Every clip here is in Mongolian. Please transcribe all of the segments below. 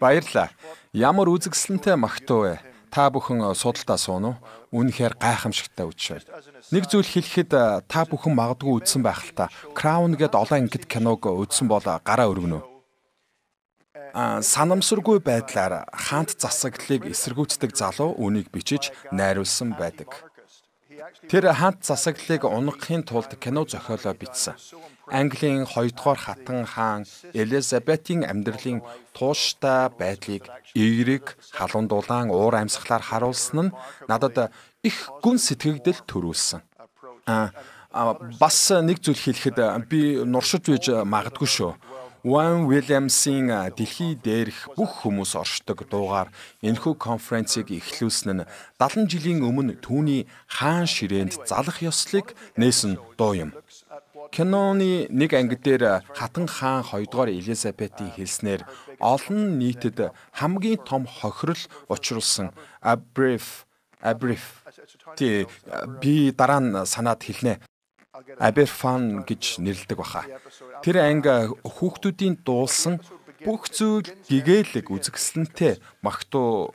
Баярлаа. Ямар үзэсгэлэнтэй магтуу вэ? Та бүхэн судалтаа суун уу? Үнэхээр гайхамшигтай үдшээ. Нэг зүйл хэлэхэд та бүхэн магадгүй үзсэн байх л та. Crown гэдэг олон ангид киног үзсэн бол гараа өргөнө. А санамсаргүй байдлаар хаант засаглалыг эсэргүүцдэг залуу үнийг бичиж найруулсан байдаг. Тэр хаант засаглалыг унгахын тулд кино зохиолоо бичсэн. Английн 2 дугаар хатан хаан Элизабетийн амьдралын тууштай байдлыг эерэг халуун дулаан уур амьсгалаар харуулсан нь надад их гүн сэтгэгдэл төрүүлсэн. А бас нэг зүйл хэлэхэд би нуршиж байж магадгүй шүү. Ван Уильямсын дэлхий дээрх бүх хүмүүс оршдог дуугаар энэхүү конференцийг эхлүүлсэн нь 70 жилийн өмнө түүний хаан ширээнд залах ёслыг нээсэн дуу юм. Киноны нэг анги дээр хатан хаан 2 дугаар Элизабетийн хэлснээр олон нийтэд хамгийн том хохирол учруулсан A brief A brief Тэ би дараа нь санаад хэлнэ. Аберфан гэж нэрлэдэг баха. Тэр анги хүүхдүүдийн дуулсан бүх зүйл гэгээлэг үзэсгэлэнтэй магтуу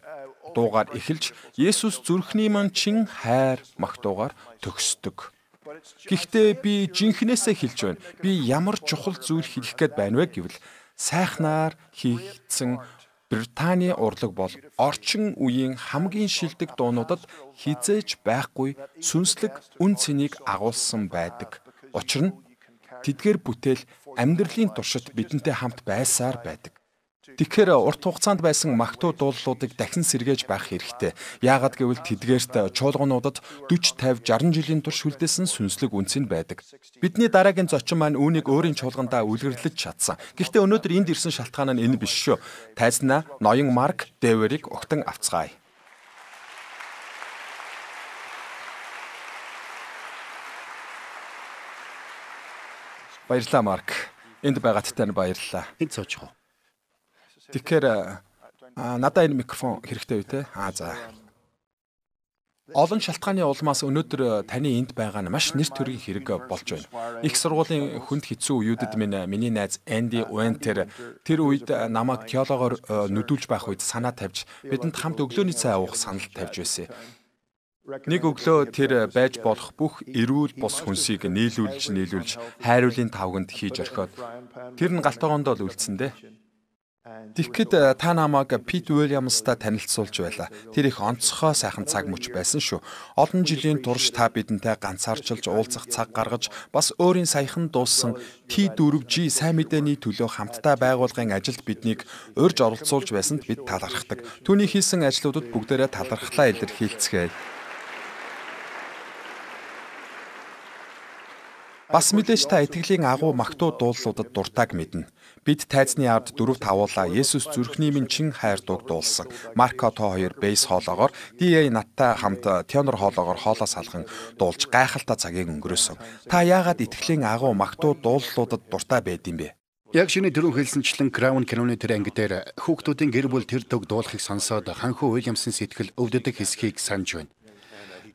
дуугаар эхэлж Есүс зүрхний мань чин хайр магтуугаар төгсдөг. Гэхдээ би жинхнээсээ хэлж байна. Би ямар чухал зүйл хэлэх гээд байна вэ гэвэл сайхнаар хийгдсэн Британий урлаг бол орчин үеийн хамгийн шилдэг дуунуудад хизээж байхгүй сүнслэг үн цэнийг агуулсан байдаг. Учир нь тэдгээр бүтээл амьдралын туршид бидэнтэй хамт байсаар байдаг. Тэгэхээр урт хугацаанд байсан магтуу дуулуудыг дахин сэргээж байх хэрэгтэй. Яагаад гэвэл тэдгээрт чуулгануудад 40, 50, 60 жилийн турш үлдээсэн сүнслэг үнцэн байдаг. Бидний дараагийн зочин маань үүнийг өөрийн чуулгандаа үлгэрлэж чадсан. Гэхдээ өнөөдөр энд ирсэн шалтгаан нь энэ биш шүү. Тайзнаа ноён Марк Дэверийг огтон авцгаая. Баярлалаа Марк. Энд байгаад тань баярлалаа. Энд суучих уу? Тэгэхээр надад энэ микрофон хэрэгтэй үү те? Аа за. Олон шалтгааны улмаас өнөөдөр таны энд байгаа нь маш нэр төргийн хэрэг болж байна. Их сургуулийн хүнд хэцүү үеүүдэд минь миний найз Энди Уэнтер тэр үед намайг теологоор нүдүүлж байх үед санаа тавьж бидэнд хамт өглөөний цай уух санал тавьж байсан. Нэг өглөө тэр байж болох бүх эрүүл бус хүнсийг нийлүүлж нийлүүлж хайруулын тавганд хийж орхиод тэр нь галтгоонд л үлдсэн дээ. Тэгэхэд э, та намайг Пит Уильямстай танилцуулж байла. Тэр их онцгой сайхан цаг мөч байсан шүү. Олон жилийн турш та бидэнтэй ганцаарчилж уулзах цаг гаргаж бас өөрийн саяхан дууссан T4G сайн мэдээний төлөө хамтдаа байгуулгын ажилд биднийг урьж оролцуулж байсанд бид талархдаг. Түүний хийсэн ажлуудад бүгдээрээ талархлаа илэрхийлцгээе. Бас мэдээж та итгэлийн агуу магтуу дуулуудад дуртайг мэднэ. Бид тайзны ард дөрөв тавуулаа Есүс зүрхний минь чин хайр дуг дуулсан. Марко тоо 2 бейс хоолоогоор DA надтай хамт тенор хоолоогоор хоолоо салхан дуулж гайхалтай цагийг өнгөрөөсөн. Та яагаад итгэлийн агуу магтуу дуулуудад дуртай байд юм бэ? Яг шинэ дөрөв хэлсэнчлэн Crown киноны тэр анги дээр хүүхдүүдийн гэр бүл тэр төг дуулахыг сонсоод ханхуу Уильямсын сэтгэл өвдөдөг хэсгийг санаж байна.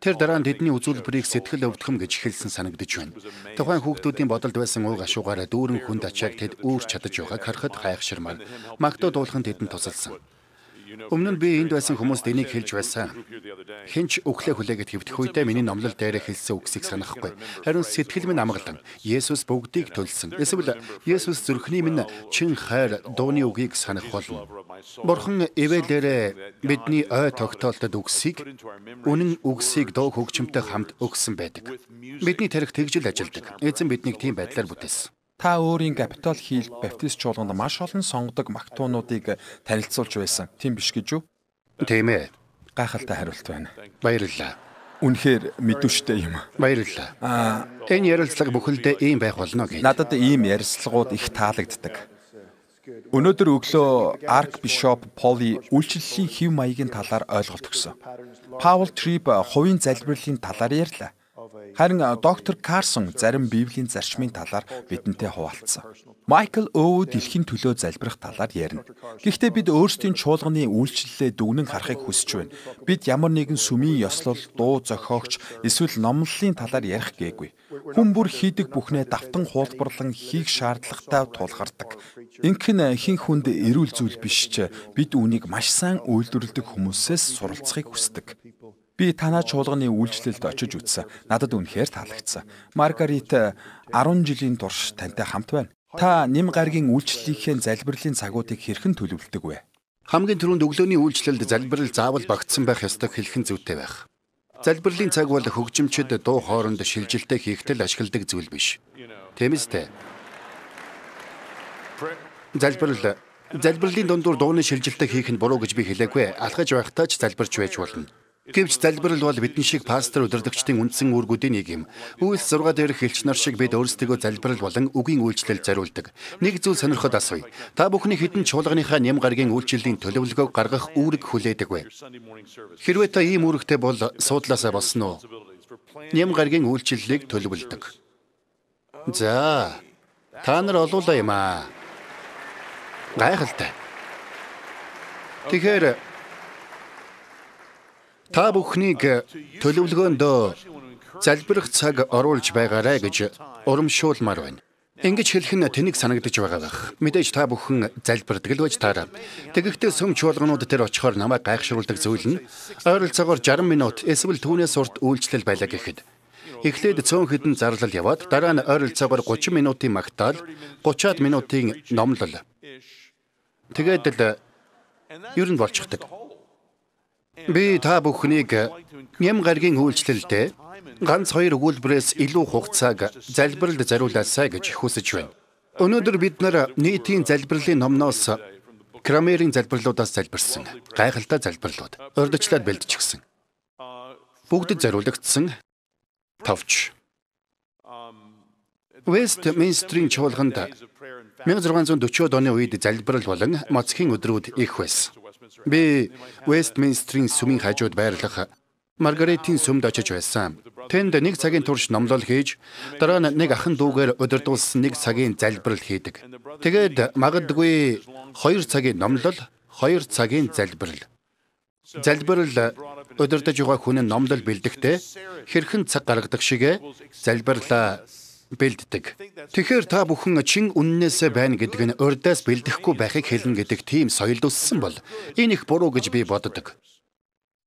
Тэр дараа нь тэдний үзүүлбэрийг сэтгэл өвдгөм гэж хэлсэн санагдаж байна. Тухайн хүүхдүүдийн бодолд байсан ууг ашуугаараа дүүрэн хүнд ачааг тэд үүрч чадаж байгааг харахад гайхширмаар магтуу дуулахын тэдэнд тусалсан. Өмнө нь би энд байсан хүмүүст энийг хэлж байсан. Хинч өглөө хүлээгээд хэвдэх үедээ миний номлол дээр хэлсэн үгсийг санахгүй. Харин сэтгэл минь амгалан Есүс бүгдийг төлсөн. Эсвэл Есүс зүрхний минь чин хайр дууны үгийг санах болно. Бурхан эвэлэрэ бидний ой тогтоолтод үгсийг үнэн үгсийг дуу хөгжмөнтэй хамт өгсөн байдаг. Бидний тарих тэгжил ажилдаг. Эзэн биднийг тийм байдлаар бүтээсэн. Та өөрийн Capitol Hill баптист чуулганд маш олон сонгодог магтуунуудыг танилцуулж байсан. Тийм биш гэж юу? Тийм ээ. Гайхалтай хариулт байна. Баярлалаа. Үнэхээр мэдвэштэй юм. Баярлалаа. Аа, энэ ярилцлага бүхэлдээ ийм байх болно гэж. Надад ийм ярилцлагууд их таалагддаг. Өнөөдөр өглөө Archbishop Polly үйлчлэлийн хэв маягийн талаар ойлголт өгсөн. Paul Tripp хувийн залбирлын талаар ярьлаа. Харин доктор Карсон зарим Библийн зарчмын талаар бидэнтэй хуваалцсан. Майкл Оу дэлхийн төлөө залбирах талаар ярина. Гэхдээ бид өөрсдийн чуулганы үйлчлэлээ дүгнэн харахыг хүсэж байна. Бид ямар нэгэн сүмийн ёслол, дуу зохиогч эсвэл номлолын талаар ярих гээгүй. Хүн бүр хийдэг бүхнээ давтан хуулбарлан хийх шаардлагатай тулгардаг. Инхэн хин хүнд эрүүл зүйл биш ч бид үүнийг маш сайн үйлдвэрлэдэг хүмүүсээс суралцахыг хүсдэг. Би танаа чуулганы үйлчлэлд очиж үзсэн. Надад үнэхээр таалагдсан. Маргарит 10 жилийн турш тантай хамт байна. Та нэм гаргийн үйлчлэлийнхээ залбирлын цагуудыг хэрхэн төлөвлөдөг вэ? Хамгийн түрүүнд өглөөний үйлчлэлд залбирал заавал багтсан байх ёстойг хэлхэн зүйтэй байх. Залбирлын цаг бол хөгжимчд дуу хооронд шилжилтээ хийхдээ ашигладаг зүйл биш. Тийм үстэй. Залбирал залбирлын дундуур дууны шилжилтээ хийх нь буруу гэж би хэлээгүй. Алхаж байхдаа ч залбирч байж болно. Гэвч залбирал бол бидний шиг пастор удирдагчдын үндсэн үүргүүдийн нэг юм. Үйлс 6 дээрх элч нар шиг бид өөрсдөө залбирал болон үгийн үйлчлэл зориулдаг. Нэг зүйл сонирхоод асууя. Та бүхний хідэн чуулганыхаа нэм гарагийн үйлчлэлийн төлөвлөгөөг гаргах үүрэг хүлээдэг вэ? Хэрвээ та ийм үүрэгтэй бол суудлаасаа болсон уу? Нэм гарагийн үйлчлэлийг төлөвлөдөг. За. Та нар олуулаа юм аа. Гайхалтай. Тэгэхээр Та бүхнийг төлөвлөгөөнд залбирах цаг оруулж байгаарай гэж урамшуулмаар байна. Ингэж хэлэх нь тэнийг санагдаж байгаа байх. Мэдээж та бүхэн залбирдаг л байж таараа. Тэгэхдээ сүм чуулганууд дээр очихоор намайг гайхшруулдаг зүйл нь ойролцоогоор 60 минут эсвэл түүнээс урт үйлчлэл байлаа гэхэд Эхлээд цөөн хэдэн зарлал яваад дараа нь ойролцоогоор 30 минутын магтаал, 30-аад минутын номлол. Тэгээд л ер нь болчихдог. Би та бүхнийг нэм гаргийн үйлчлэлдээ ганц хоёр өгүүлбэрээс илүү хугацааг залбиралд зориулаасай гэж хүсэж байна. Өнөөдөр бид нар нийтийн залбирлын номноос Крамерийн залбирлуудаас залбирсан. Гайхалтай залбирлууд. Урдчлаад бэлдчихсэн. Бүгдэд зориулагдсан товч. Вестминстрийн чуулганд 1640-од оны үед залбирал болон моцхийн өдрүүд их байсан. Би Вестминстрийн сүмийн хажууд байрлах Маргаретийн сүмд очиж байсан. Тэнд нэг цагийн турш номлол хийж, дараа нь нэг ахын дүүгээр удирдуулсан нэг цагийн залбирал хийдэг. Тэгээд магадгүй 2 цагийн номлол, 2 цагийн залбирал. Залбирал удирдах байгаа хүн нь номлол бэлдэхдээ хэрхэн цаг гаргадаг шигэ залбирлаа бэлддэг. Тэгэхээр та бүхэн чин үннээсээ байна гэдэг нь урдаас бэлдэхгүй байхыг хэлнэ гэдэг тийм соёлд өссөн бол энэ их буруу гэж би боддог.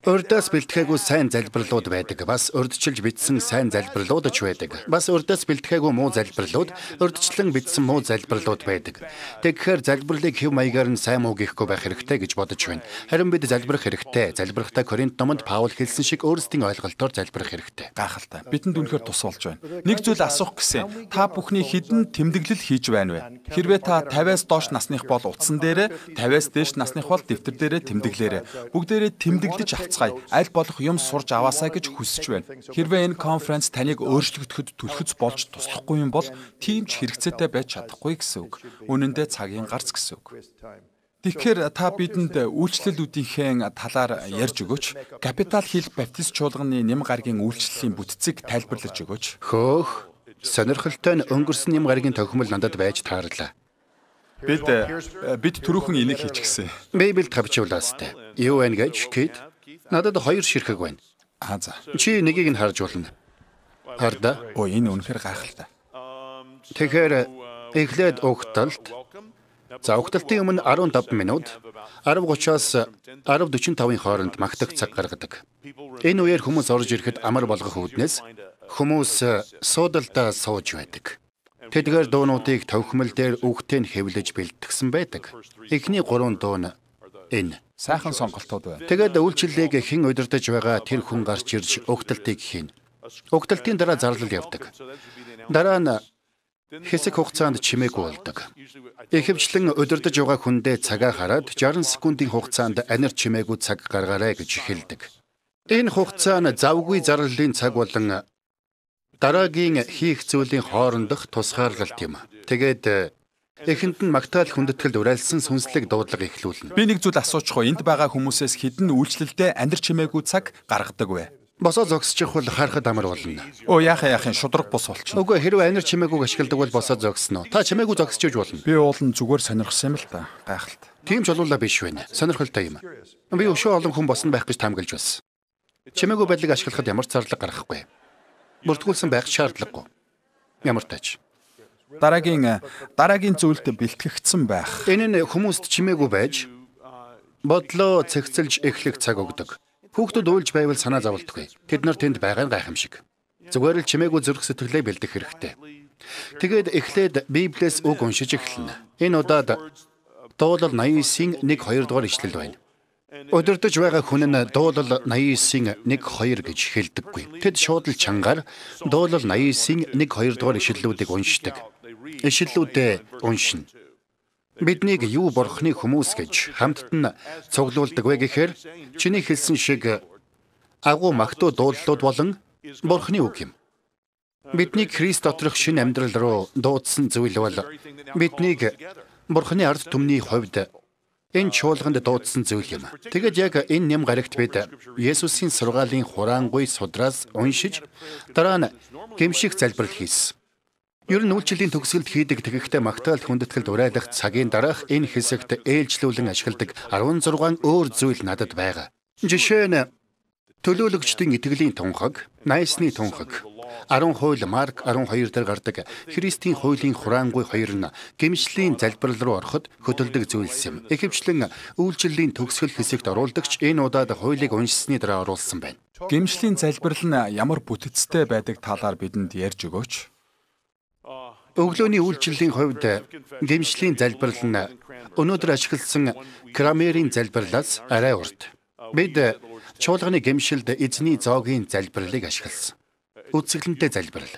Урдаас бэлтгээгүй сайн залбирлууд байдаг. Бас урдчилж бичсэн сайн залбирлууд ч байдаг. Бас урдаас бэлтгээгүй муу залбирлууд, урдчлан бичсэн муу залбирлууд байдаг. Тэгэхээр залбирлыг хэв маягаар нь сайн муу гэхгүй байх хэрэгтэй гэж бодож байна. Харин бид залбирах хэрэгтэй. Залбирахтаа Коринт номонд Паул хэлсэн шиг өөрсдийн ойлголтоор залбирах хэрэгтэй. Гайхалтай. Бидэнд үнэхээр тус болж байна. Нэг зүйл асуух гэсэн. Та бүхний хідэн тэмдэглэл хийж байна вэ? Хэрвээ та 50-аас доош насных бол утсан дээрээ, 50-аас дээш насных бол дэвтэр дээрээ тэмдэглээрэй. Бүгдээрээ тэмдэглэж авах уулзцай аль болох юм сурж аваасаа гэж хүсэж байна. Хэрвээ энэ конференц таныг өөрчлөгдөхөд түлхэц болж туслахгүй юм бол тийм ч хэрэгцээтэй байж чадахгүй гэсэн үг. Үнэн дээр цагийн гарц гэсэн үг. Тэгэхээр та бидэнд үйлчлэлүүдийнхээ талаар ярьж өгөөч. Капитал Хил Баптист чуулганы нэм гарагийн үйлчлэлийн бүтцийг тайлбарлаж өгөөч. Хөөх. Сонирхолтой нь өнгөрсөн нэм гарагийн тохимол надад байж таарлаа. Бид бид түрүүхэн энийг хийчихсэн. Библиэд тавьчихулаастай. Юу вэ гэж Кит Надад хоёр ширхэг байна. Аа за. Чи нэгийг нь харж болно. Харда. Оо энэ үнэхээр гайхалтай. Тэгэхээр эхлээд угталт. За угталтын өмнө 15 минут 10:30-аас 10:45-ын хооронд магтах цаг гаргадаг. Энэ үеэр хүмүүс орж ирэхэд амар болгох үүднээс хүмүүс суудалдаа сууж байдаг. Тэдгээр дуунуудыг товхмол дээр үгтэн хэвлэж бэлтгэсэн байдаг. Эхний гурван дуу нь энэ сайхан сонголтууд байна. Тэгээд үйлчлэлийг хэн удирдах байгаа тэр хүн гарч ирж угталтыг хийн. Угталтын дараа зарлал явдаг. Дараа нь хэсэг хугацаанд чимээгүй болдог. Ихэвчлэн удирдах байгаа хүндээ цагаа хараад 60 секундын хугацаанд анир чимээгүй цаг гаргаарай гэж хэлдэг. Энэ хугацаа нь завгүй зарлалын цаг болон дараагийн хийх зүйлийн хоорондох тусгаарлалт юм. Тэгээд Эхэнд нь магтаал хүндэтгэл урайлсан сүнслэг дуудлага эхлүүлнэ. Би нэг зүйл асуучих уу. Энд байгаа хүмүүсээс хідэн үйлчлэлдээ амьдр чимээгүй цаг гаргадаг вэ? Босоо зогсчих бол харахад амар болно. Оо яахаа яахын шудраг бус болчихно. Үгүй хэрвээ анир чимээгүйг ашигладаг бол босоо зогсно. Та чимээгүй зогсчихж болно. Би уулын зүгээр сонирхсан юм л та. Гайхалтай. Тийм ч болоола биш байна. Сонирхолтой юм. Би өшөө олон хүн босно байх гэж таамаглаж байсан. Чимээгүй байдлыг ашиглахад ямар зарлаг гаргахгүй. Бүртгүүлсэн байх шаардлагагүй. Ямар тач. Дараагийн дараагийн зүйлд бэлтгэгдсэн байх. Энэ нь хүмүүст чимээгүй байж бодлоо цэгцэлж эхлэх цаг өгдөг. Хүүхдүүд уйлж байвал санаа зовлтгүй. Тэд нар тэнд байгаа нь гайхамшиг. Зүгээр л чимээгүй зүрх сэтгэлээ бэлдэх хэрэгтэй. Тэгээд эхлээд Библиэс үг уншиж эхэлнэ. Энэ удаад дуулал 89-ийн 1 2 дугаар ишлэл байна. Өдөрдөж байгаа хүн нь дуулал 89-ийн 1 2 гэж хэлдэггүй. Тэд шууд л чангаар дуулал 89-ийн 1 2 дугаар ишлэлүүдийг уншдаг. Ишлэлүүдээ уншина. Биднийг юу бурхны хүмүүс гэж хамтд нь цуглуулдаг вэ гэхээр чиний хэлсэн шиг агуу магтуу дууллууд болон бурхны үг юм. Биднийг Христ доторх шин амьдрал руу дуудсан зүйл бол биднийг бурхны ард түмний хувьд энэ чуулганд дуудсан зүйл юм. Тэгэд яг энэ нэм гарагт бид Есүсийн сургаалын хураангуй судраас уншиж дараа нь гэмших залбирал хийсэн. Ер нь үйлчлэлийн төгсгөлд хийдэг тэгэхтэй магтаал хүндэтгэл урайлах цагийн дараах энэ хэсэгт ээлжлүүлэн ашигладаг 16 өөр зүйл надад байгаа. Жишээ нь төлөөлөгчдийн итгэлийн тунхаг, найсны тунхаг, 10 хууль Марк 12 дээр гардаг Христийн хуулийн хураангуй хоёр нь гимшлийн залбирал руу ороход хөтөлдөг зүйлс юм. Ихэвчлэн үйлчлэлийн төгсгөл хэсэгт оруулдагч энэ удаад хуулийг уншсны дараа оруулсан байна. Гимшлийн залбирал нь ямар бүтэцтэй байдаг талаар бидэнд ярьж өгөөч. Өглөөний үйлчлэлийн хувьд гэмшлийн залбирал нь өнөөдөр ашигласан Крамерийн залбирлаас арай урт. Бид чуулганы гэмшилд эзний зоогийн залбирлыг ашигласан. Үсгэлэнтэй залбирал.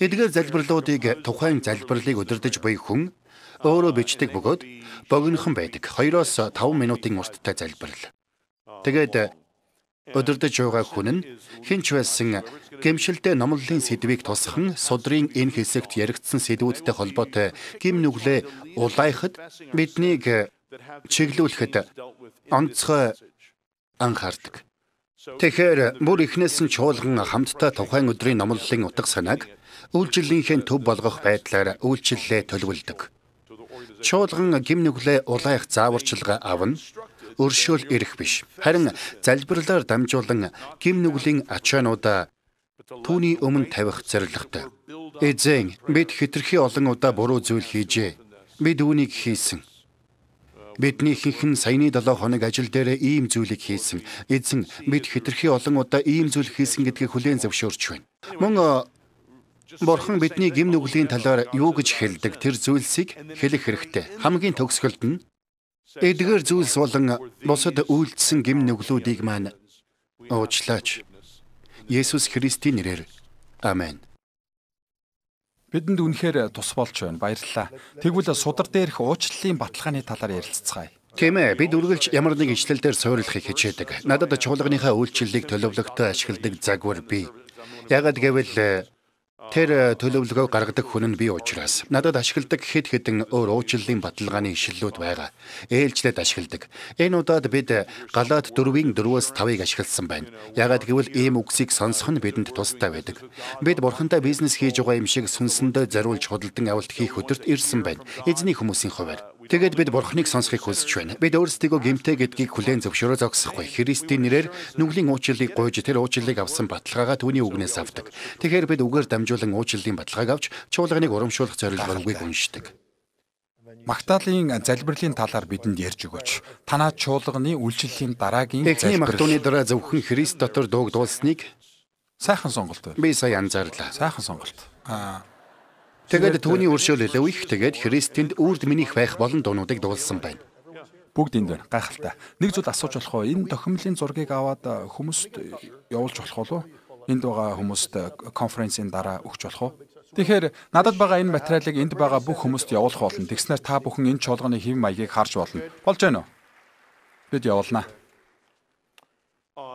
Эдгээр залбирлуудыг тухайн залбирлыг удирдах буй хүн өөрөө бичдэг бөгөөд богинохон байдаг. 2-оос 5 минутын урттай залбирал. Тэгээд Өдөрдөж байгаа хүн нь хинч байсан гэмшилтэй номлолын сэдвийг тусхан судрын энэ хэсэгт яригдсан сэдвүүдтэй холбоотой гим нүглээ улайхад биднийг чиглүүлэхэд онцгой анхаардаг. Тэгэхээр бүр ихнээс нь чуулган хамтдаа тухайн өдрийн номлолын утга санааг үйлчлэлийнхээ төв болгох байдлаар үйлчлэлээ төлөвлөдөг. Чуулган гим нүглээ улайх зааварчилгаа авна өршөөл ирэх биш. Харин залбирлаар дамжуулан гим нүглийн ачаануудаа түүний өмнө тавих зорилготой. Эзэн бид хитрхи олон удаа буруу зүйл хийжээ. Бид үүнийг хийсэн. Бидний нь саяны 7 хоног ажил дээр ийм зүйлийг хийсэн. Эзэн бид хитрхи олон удаа ийм зүйл хийсэн гэдгийг хүлээн зөвшөөрч байна. Мөн Бурхан бидний гим нүглийн талаар юу гэж хэлдэг тэр зүйлсийг хэлэх хэрэгтэй. Хамгийн төгсгөлд нь Эдгээр зүйлс болон бусад үйлдэлсэн гим нүглүүдийг маань уучлаач. Есүс Христийн нэрээр. Амен. Бидэнд үнэхээр тус болж байна. Баярлалаа. Тэгвэл судар дээрх уучлалын баталгааны талаар ярилцгаая. Тийм ээ, бид үргэлж ямар нэг ишлэл дээр суйрлахыг хичээдэг. Надад чуулганыхаа үйлчлэлийг төлөвлөгтөө ашигладаг загвар бий. Яагад гэвэл Тэр э, төлөвлөгөө гаргадаг хүн нь би учраас надад ашигладаг хэд хэдэн өөр уучлалын баталгааны ишлэлүүд байгаа. Ээлжлээд ашигладаг. Энэ удаад бид Галаат 4-ийн 4-өөс 5-ыг ашигласан байна. Ягаад гэвэл ийм үгсийг сонсох нь бидэнд тустай байдаг. Бид бурхантай бизнес хийж байгаа юм шиг сүнсэндээ зориулж худалдан авалт хийх өдөрт ирсэн байна. Эзний хүмүүсийн хувьд Тэгээд бид бурхныг сонсохыг хүсэж байна. Бид өөрсдийгөө гимтэй гэдгийг хүлээн зөвшөөрөө зогсохгүй. Христийн нэрээр нүглийн уучлалыг гуйж тэр уучлалыг авсан баталгаагаа түүний үгнээс авдаг. Тэгэхээр бид үгээр дамжуулан уучлалын баталгааг авч чуулганыг урамшуулах зорилгоор үгийг уншдаг. Магдалины залбирлын талаар бидэнд ярьж өгөөч. Танаа чуулганы үйлчлэлийн дараагийн залбирал. Эхний магдууны дараа зөвхөн Христ дотор дуугдуулсныг сайхан сонголт байв. Би сая анзаарлаа. Сайхан сонголт. Аа Тэгээд түүний өршөөл Левих тэгээд Христэнд үрд минийх байх болон дуунуудыг дуулсан байна. Бүгд энд байна. Гайхалтай. Нэг зүйл асууж болох уу? Энэ тохиомлын зургийг аваад хүмүүст явуулж болох уу? Энд байгаа хүмүүст конференцийн дараа өгч болох уу? Тэгэхээр надад байгаа энэ материалыг энд байгаа бүх хүмүүст явуулах болно. Тэгснээр та бүхэн энэ чуулганы хэв маягийг харж болно. Болж байна уу? Бид явуулнаа.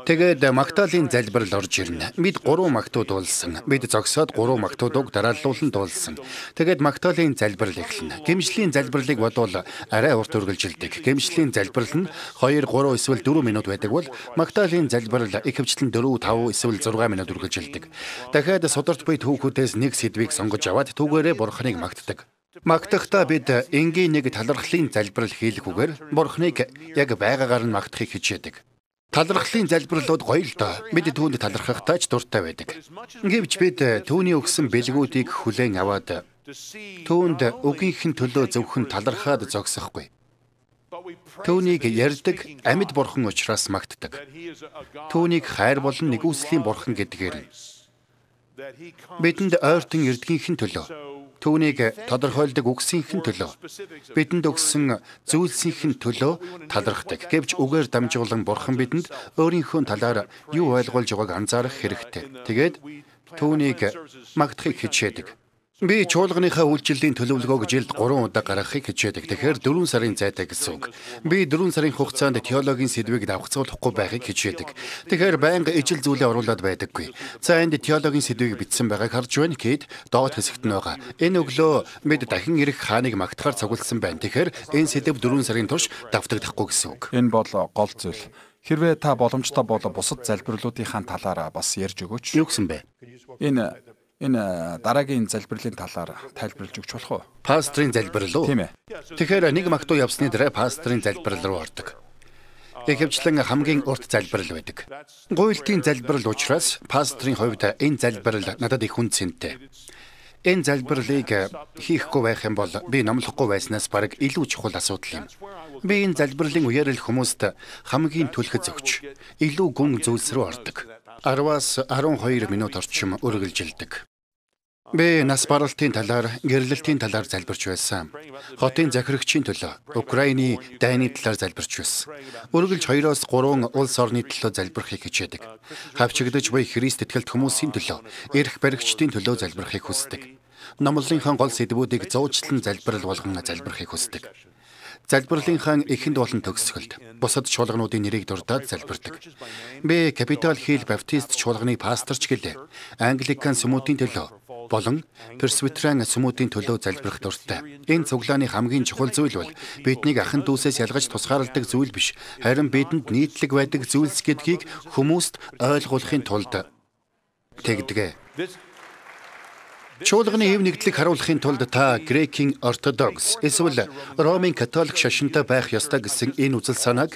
Тэгээд Магдалины залбирал орж ирнэ. Бид 3 магтууд уулсан. Бид зогсоод 3 магтуудыг дарааллуулан дуулсан. Тэгээд Магдалины залбирал эхэлнэ. Гэмшлийн залбиралыг бодвол арай урт үргэлжилдэг. Гэмшлийн залбирал нь 2, 3 эсвэл 4 минут байдаг бол Магдалины залбирал ихэвчлэн 4, 5 эсвэл 6 минут үргэлжилдэг. Дахиад сударт буй түүхүүдээс нэг сэдвийг сонгож аваад түүгээрээ бурхныг магтдаг. Магтахдаа бид энгийн нэг талархлын залбирал хийлгүүгээр бурхныг яг байгаагаар нь магтахыг хичээдэг. Талархлын залбирлууд гоё л доо. Бид түүнд талархахтаа ч дуртай байдаг. Гэвч бид түүний өгсөн бэлгүүдийг хүлээн аваад түүнд үгийнхэн төлөө зөвхөн талархаад зогсохгүй. Түүнийг ярьдаг амьд бурхан учраас магтдаг. Түүнийг хайр болон нэгүслийн бурхан гэдгээр нь. Бидэнд ойртон эрдгийнхэн төлөө Түүнийг тодорхойлдог үгсийнхэн төлөө бидэнд өгсөн зүйлсийнхэн төлөө талархдаг. Гэвч үгээр дамжуулан бурхан бидэнд өөрийнхөө талаар юу ойлгуулж байгааг анзаарах хэрэгтэй. Тэгээд түүнийг магтахыг хичээдэг. Би чуулганыхаа үйлчлэлийн төлөвлөгөөг жилд 3 удаа гаргахыг хичээдэг. Тэгэхээр 4 сарын зайтай гэсэн үг. Би 4 сарын хугацаанд теологийн сэдвийг давхцуулахгүй байхыг хичээдэг. Тэгэхээр байнга ижил зүйлээ оруулаад байдаггүй. За энд теологийн сэдвийг бичсэн байгааг харж байна. Гэт доод хэсэгт нь байгаа. Энэ өглөө бид дахин ирэх хааныг магтахаар цугласан байна. Тэгэхээр энэ сэдв 4 сарын турш давтагдахгүй гэсэн үг. Энэ бол гол зүйл. Хэрвээ та боломжтой бол бусад залбирлуудынхаа талаар бас ярьж өгөөч. Юу гэсэн бэ? Энэ энэ дараагийн залбирлын талаар тайлбарлаж өгч болох уу? Пастрын залбирал уу? Тийм ээ. Тэгэхээр нэг магтуу явсны дараа пастрын залбирал руу ордог. Ихэвчлэн хамгийн урт залбирал байдаг. Гуйлтын залбирал учраас пастрын хувьд энэ залбирал надад их үнцэнтэй. Энэ залбирлыг хийхгүй байх юм бол би номлохгүй байснаас бараг илүү чухал асуудал юм. Би энэ залбирлын үеэр л хүмүүст хамгийн түлхэц өгч илүү гүн зүйлс рүү ордог. 10-аас 12 минут орчим үргэлжилдэг. Би нас баралтын талаар, гэрлэлтийн талаар залбирч байсан. Хотын захирагчийн төлөө, Украины дайны талаар залбирч байсан. Үргэлж 2-оос 3 улс орны төлөө залбирахыг хичээдэг. Хавчигдаж буй Христ итгэлт хүмүүсийн төлөө, эрх баригчдын төлөө залбирахыг хүсдэг. Номлолынхаа гол сэдвүүдийг зуучлан залбирал болгон залбирахыг хүсдэг. Залбирлынхаа эхэнд болон төгсгөлд бусад чуулгануудын нэрийг дурдаад залбирдаг. Би Капитал Хил Баптист чуулганы пасторч гэлээ. Англикан сүмүүдийн төлөө болон Пресвитериан сүмүүдийн төлөө залбирах дуртай. Энэ цуглааны хамгийн чухал зүйл бол биднийг ахан дүүсээс ялгаж тусгаарладаг зүйл биш, харин бидэнд нийтлэг байдаг зүйлс гэдгийг хүмүүст ойлгуулахын тулд тэгдэг. Чуулганы хэв нэгдлийг харуулахын тулд та Грекийн Ортодокс эсвэл Ромын католик шашинтай байх ёстой гэсэн энэ үзэл санааг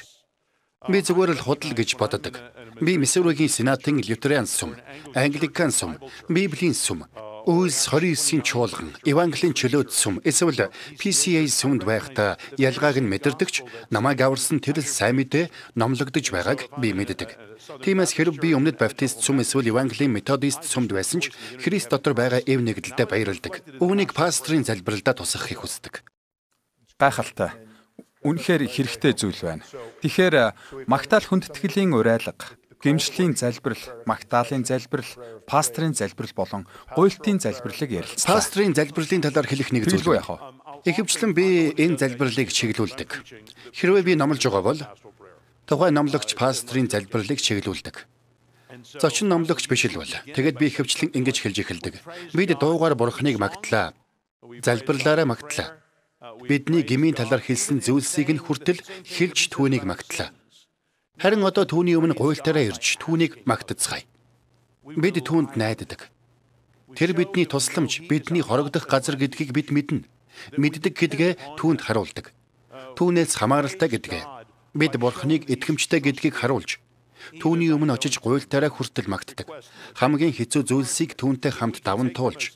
би зүгээр л худал гэж боддог. Би Миссуригийн Сенатын Лютеран сум, Англикан сум, Библийн сум, Үйлс 29-ийн чуулган, Евангелийн чөлөөт сум эсвэл PCA сүмд байхдаа ялгааг нь мэдэрдэгч намайг аварсан тэрл сайн мэдээ номлогдож байгааг би мэддэг. Тиймээс хэрв би өмнөд баптист сүм эсвэл Евангелийн методист сүмд байсан ч Христ дотор байгаа эв нэгдэлтэд баярлдаг. Үүнийг пастрын залбиралдаа тусгахыг хүсдэг. Гайхалтай. Үнэхээр хэрэгтэй зүйл байна. Тэгэхээр магтаал хүндэтгэлийн урайлга, гимшлийн залбирал, магтаалын залбирал, пастрын залбирал болон гуйлтын залбирлыг ярилцлаа. Пастрын залбирлын талаар хэлэх нэг зүйл яах вэ? Ихэвчлэн би энэ залбирлыг чиглүүлдэг. Хэрвээ би номлож байгаа бол Тухайн номлогч пастрын залбирлыг чиглүүлдэг. Зочин номлогч биш л бол. Тэгэд би ихэвчлэн ингэж хэлж эхэлдэг. Бид дуугаар бурхныг магтлаа. Залбирлаараа магтлаа. Бидний гмийн талаар хэлсэн зүйлсийг нь хүртэл хэлж түүнийг магтлаа. Харин одоо түүний өмнө гуйлтаараа ирж түүнийг магтацгаая. Бид түүнд найддаг. Тэр бидний тусламж, бидний хорогдох газар гэдгийг бид мэднэ. Мэддэг гэдгээ түүнд харуулдаг. Түүнээс хамааралтай гэдгээ бид бурхныг итгэмжтэй гэдгийг харуулж түүний өмнө очиж гуйлтаараа хүртэл магтдаг. Хамгийн хэцүү зүйлсийг түүнтэй хамт даван туулж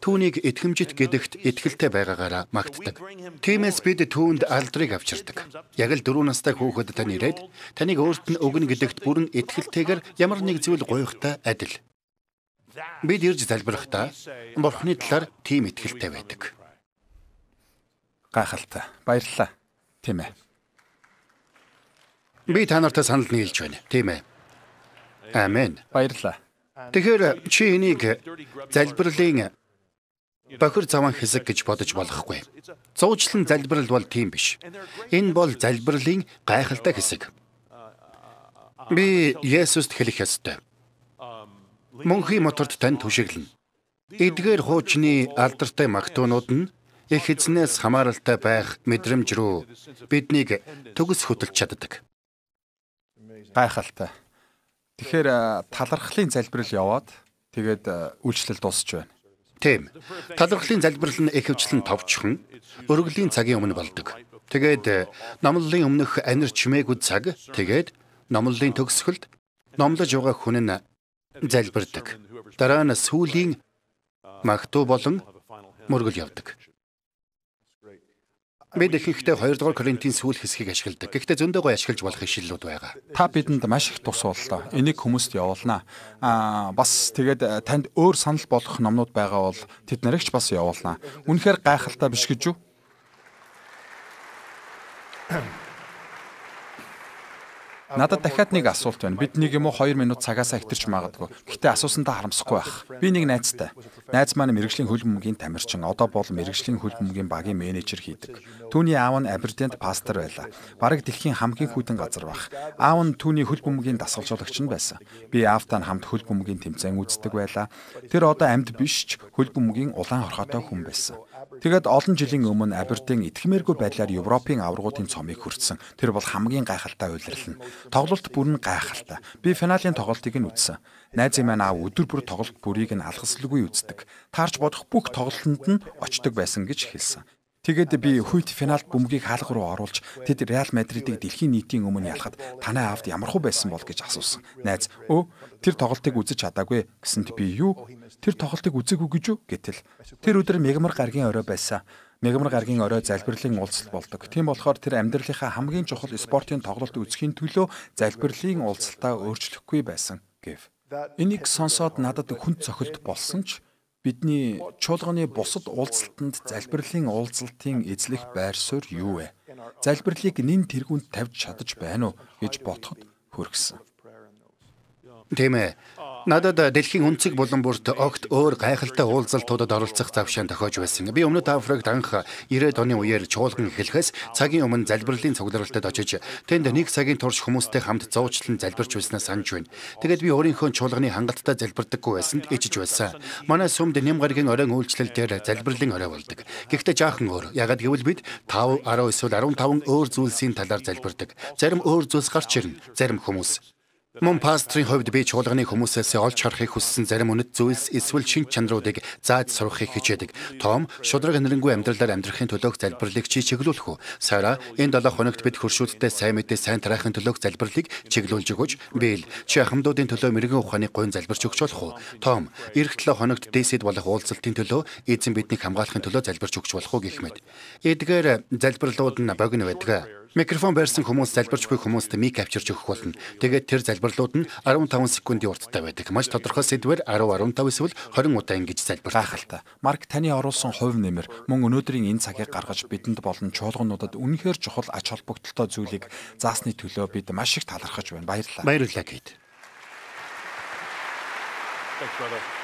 түүнийг итгэмжит гэдэгт итгэлтэй байгаагаараа магтдаг. Тиймээс бид түүнд алдрыг авчирдаг. Яг л дөрөв настай хүүхэд тань ирээд таныг өөрт нь өгнө гэдэгт бүрэн итгэлтэйгээр ямар нэг зүйл гуйхтай адил. Бид ирж залбирахдаа Бурхны талаар тийм итгэлтэй байдаг. Гайхалтай. Баярлалаа. Тийм ээ. Би та нартай санал нийлж байна. Тийм ээ. Амен. Баярлалаа. Тэгэхээр чи энийг залбирлын бохир заван хэсэг гэж бодож болохгүй. Зуучлан залбирал бол тийм биш. Энэ бол залбирлын гайхалтай хэсэг. Би Есүст хэлэх ёстой. Мөнхийн моторт тань түшиглэн. Эдгээр хуучны алдартай магтуунууд нь их эзнээс хамааралтай байх мэдрэмж рүү биднийг төгс хөтөлж чаддаг. Гайхалтай. Тэгэхээр талархлын залбирал яваад тэгээд үйлчлэл дуусч байна. Тийм. Талархлын залбирал нь ихэвчлэн товчхон өргөлийн цагийн өмнө болдог. Тэгээд номлолын өмнөх анир чимээгүй цаг тэгээд номлолын төгсгөлд номлож байгаа хүн нь залбирдаг. Дараа нь сүүлийн магтуу болон мөргөл явдаг. Бид ихэнхдээ 2 дугаар Коринтын сүүл хэсгийг ашигладаг. Гэхдээ зөндөө гоё ашиглаж болох ишлэлүүд байгаа. Та бидэнд маш их тус боллоо. Энийг хүмүүст явуулнаа. Аа бас тэгээд танд өөр санал болох номнууд байгаа бол тэд нарыг ч бас явуулнаа. Үнэхээр гайхалтай биш гэж юу? Надад дахиад нэг асуулт байна. Бид нэг юм уу 2 минут цагаасаа ихтерч магадгүй. Гэхдээ асуусандаа харамсахгүй байх. Би нэг найзтай. Найз маань мэрэгжлийн хөл бөмбөгийн тамирчин. Одоо бол мэрэгжлийн хөл бөмбөгийн багийн менежер хийдэг. Түүний аав нь Абердент пастор байлаа. Бараг дэлхийн хамгийн хүйтэн газар баг. Аав нь түүний хөл бөмбөгийн дасгалжуулагч нь байсан. Би аавтай нь хамт хөл бөмбөгийн тэмцээн үздэг байлаа. Тэр одоо амьд биш ч хөл бөмбөгийн улаан орхотой хүн байсан. Тэгээд олон жилийн өмнө Абердин итгэмээргүй байдлаар Европын аваргуудын цомыг хүртсэн. Тэр бол хамгийн гайхалтай үйлрэл нь. Тоглолт бүр нь гайхалтай. Би финалийн тоглолтыг нь үзсэн. Найзын маань аав өдөр бүр тоглолт бүрийг нь алгасалгүй үздэг. Таарч бодох бүх тоглолтод нь очдог байсан гэж хэлсэн. Тэгээд би хүйт финалд бөмбөгийг хаалга руу оруулж тэд Реал Мадридыг дэлхийн нийтийн өмнө ялахад танай аавд ямар хуу байсан бол гэж асуусан. Найз өө тэр тоглолтыг үзэж чадаагүй гэсэнд би юу тэр тоглолтыг үзээгүй гэж юу гэтэл тэр өдөр мегмар гаргийн орой байсан. Мегмар гаргийн орой залбирлын уулзалт болдог. Тийм болохоор тэр амьдралынхаа хамгийн чухал спортын тоглолт үзэхийн төлөө залбирлын уулзалтаа өөрчлөхгүй байсан гэв. Энийг сонсоод надад хүнд цохилт болсон ч бидний чуулганы бусад уулзалтанд залбирлын уулзалтын эзлэх байр суурь юу вэ? Залбирлыг нин тэргүүнд тавьж чадаж байна уу гэж бодоход хүргэсэн. Тийм ээ. Надад дэлхийн үнцэг булан бүрт огт өөр гайхалтай уулзалтуудад оролцох завшаан тохиож байсан. Би өмнөд Африкт анх 90-ад оны үеэр чуулган эхлэхээс цагийн өмнө залбирлын цугларалтад очиж тэнд нэг цагийн турш хүмүүстэй хамт зуучлан залбирч байснаа санаж байна. Тэгээд би өөрийнхөө чуулганы хангалттай залбирдаггүй байсанд ичж байсан. Манай сүмд нэм гарагийн оройн үйлчлэл дээр залбирлын орой болдог. Гэхдээ жаахан өөр. Ягаад гэвэл бид 5, 10 эсвэл 15 өөр зүйлсийн талаар залбирдаг. Зарим өөр зүйлс гарч ирнэ. Зарим хүмүүс Мөн пастрын хувьд би чуулганы хүмүүсээс олж харахыг хүссэн зарим үнэт зүйлс эсвэл шин чанаруудыг зааж сурахыг хичээдэг. Том шудраг нэрнгүй амьдралаар амьдрахын төлөөх залбирлыг чи чиглүүлэх үү? Сара энэ 7 хоногт бид хуршүүдтэй сайн мэдээ сайн тараахын төлөөх залбирлыг чиглүүлж өгөөч. Бил чи ахмадуудын төлөө мэрэгэн ухааны гойн залбирч өгч болох уу? Том эх 7 хоногт дээсэд болох уулзалтын төлөө эзэн биднийг хамгаалахын төлөө залбирч өгч болох уу гэх мэт. Эдгээр залбирлууд нь богино байдаг. Микрофон барьсан хүмүүс залбирч буй хүмүүст мик авчирч өгөх болно. Тэгээд тэр залбирлууд нь 15 секундын урттай байдаг. Маш тодорхой сэдвэр 10 15 эсвэл 20 удаа ингэж залбир. Гайхалтай. Марк таны оруулсан хувь нэмэр мөн өнөөдрийн энэ цагийг гаргаж бидэнд болон чуулгануудад үнэхээр чухал ач холбогдолтой зүйлийг заасны төлөө бид маш их талархаж байна. Баярлалаа. Баярлалаа гэд. Thanks brother.